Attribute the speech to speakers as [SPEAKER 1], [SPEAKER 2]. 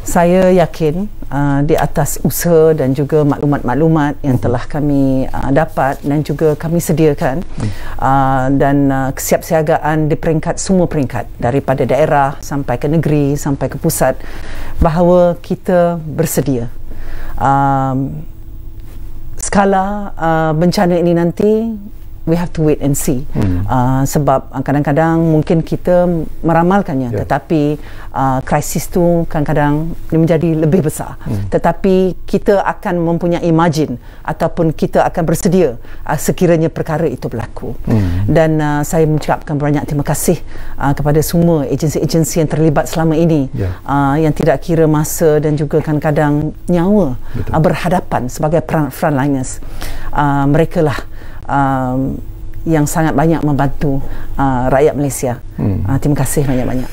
[SPEAKER 1] saya yakin uh, di atas usaha dan juga maklumat-maklumat yang telah kami uh, dapat dan juga kami sediakan mhm. uh, dan uh, kesiapsiagaan di peringkat semua peringkat daripada daerah sampai ke negeri sampai ke pusat bahawa kita bersedia um, skala uh, bencana ini nanti we have to wait and see hmm. uh, sebab uh, kadang-kadang mungkin kita meramalkannya yeah. tetapi uh, krisis tu kadang-kadang menjadi lebih besar hmm. tetapi kita akan mempunyai margin ataupun kita akan bersedia uh, sekiranya perkara itu berlaku hmm. dan uh, saya mengucapkan banyak terima kasih uh, kepada semua agensi-agensi yang terlibat selama ini yeah. uh, yang tidak kira masa dan juga kadang-kadang nyawa uh, berhadapan sebagai frontliners uh, mereka lah um, yang sangat banyak membantu uh, rakyat Malaysia. Hmm. Uh, terima kasih banyak-banyak.